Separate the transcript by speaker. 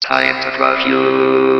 Speaker 1: Time to review.